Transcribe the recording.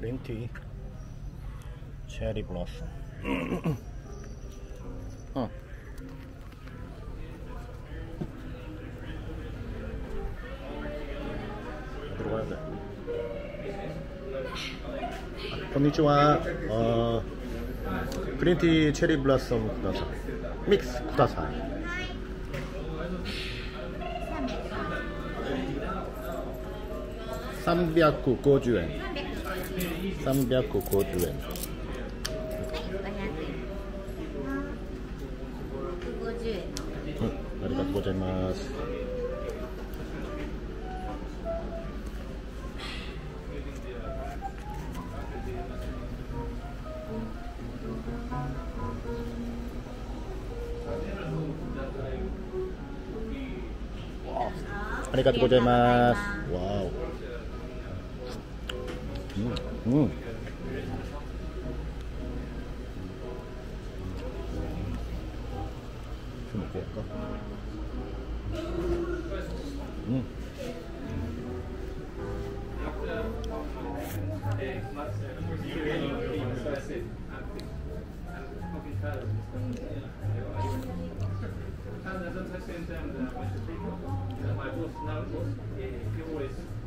그린티. 체리 블러스 어. 들어가야 돼. 건니치와 어, 그린티 체리 블러썸 쿠다사. 뭐 믹스 쿠다사. 삼비아쿠 고주엔. 三百五十円うんありがとうございます。ありがとうございます。わお。 음. 음. 좀 먹고 갈까? 음. 음.